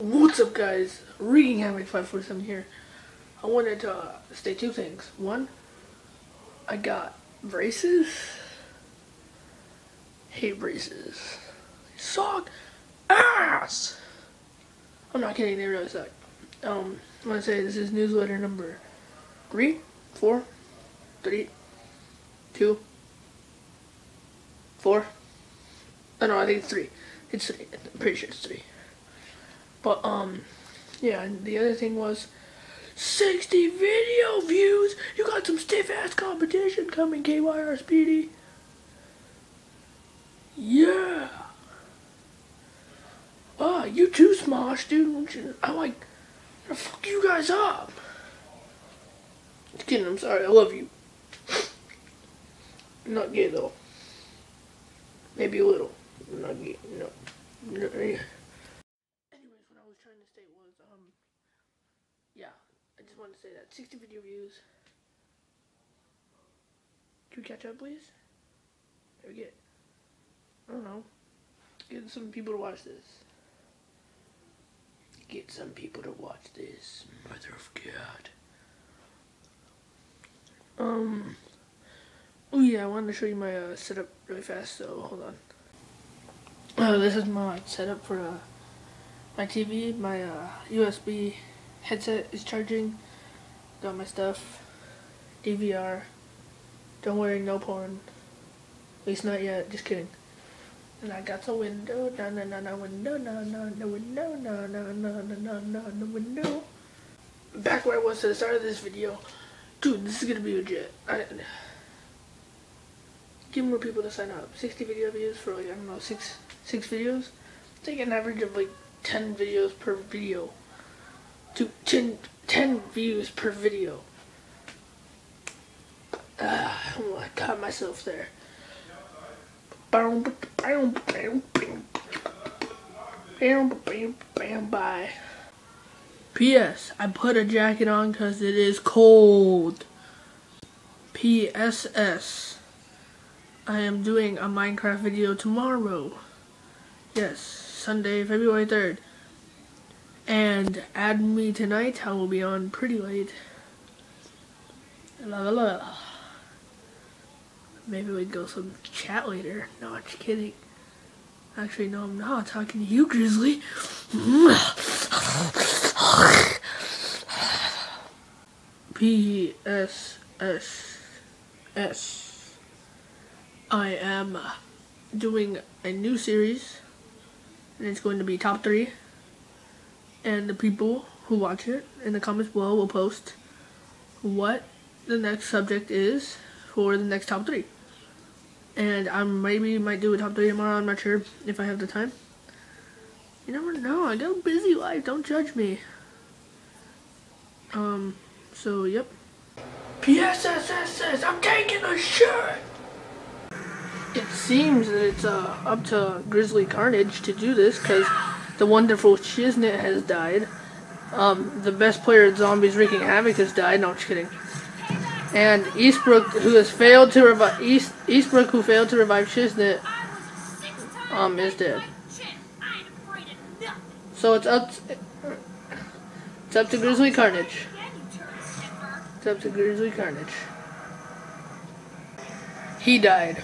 What's up guys? Wreaking Havoc 547 here. I wanted to uh, two things. One, I got braces. Hate braces. Suck ass! I'm not kidding, they really suck. Um, I want to say this is newsletter number three, four, three, two, four. I know, I think it's three. It's three. I'm pretty sure it's three. But um, yeah. And the other thing was 60 video views. You got some stiff ass competition coming, KYR Speedy. Yeah. Ah, you too, Smosh, dude. I'm like, fuck you guys up. Just kidding. I'm sorry. I love you. Not gay though. Maybe a little. Not gay. No. no yeah. Anyways, what I was trying to state was, um, yeah, I just wanted to say that 60 video views. Can we catch up, please? There we get, I don't know, get some people to watch this. Get some people to watch this, mother of God. Um, oh yeah, I wanted to show you my uh, setup really fast, so hold on. Uh, this is my setup for uh, my TV. My uh, USB headset is charging. Got my stuff. DVR. Don't worry, no porn. At least not yet. Just kidding. And I got the window. No, no, no, no, window. No, no, no, window. No, no, no, no, no, no, no, window. Back where I was at the start of this video. Dude, this is gonna be legit. I, get more people to sign up. 60 video views for like, I don't know, six six videos. Take an average of like 10 videos per video. To 10, 10 views per video. Uh, I caught myself there. Bam, bam, bam, bam, bam, bam, bam, bye. P.S. I put a jacket on because it is cold. P.S.S. I am doing a Minecraft video tomorrow. Yes, Sunday, February 3rd. And add me tonight. I will be on pretty late. La la la. Maybe we go some chat later. No, I'm just kidding. Actually, no, I'm not talking to you, Grizzly. P S S S. I am doing a new series, and it's going to be top three. And the people who watch it in the comments below will post what the next subject is for the next top three. And I maybe might do a top three tomorrow. I'm not sure if I have the time. You never know. I got a busy life. Don't judge me. Um. So yep. PSSSS. I'm taking a shirt. Seems that it's uh, up to Grizzly Carnage to do this because the wonderful Shiznit has died. Um, the best player at Zombies Wreaking Havoc has died. No, I'm just kidding. And Eastbrook, who has failed to revive East Eastbrook, who failed to revive Shiznit, um, is dead. So it's up. To, it's up to Grizzly Carnage. It's up to Grizzly Carnage. He died.